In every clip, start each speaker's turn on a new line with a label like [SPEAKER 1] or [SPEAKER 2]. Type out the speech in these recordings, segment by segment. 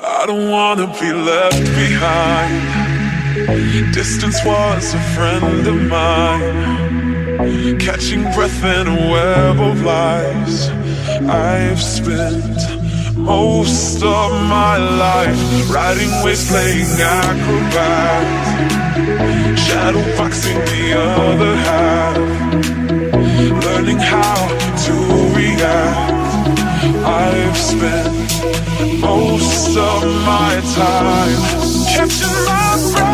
[SPEAKER 1] I don't wanna be left behind. Distance was a friend of mine. Catching breath in a web of lies. I've spent most of my life riding waves, playing acrobat. Shadow boxing the other half. Learning how to of my time. Catching my breath,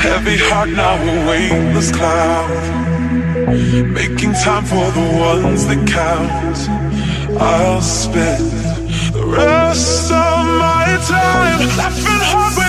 [SPEAKER 1] heavy heart now a weightless cloud. Making time for the ones that count. I'll spend the rest of my time laughing hard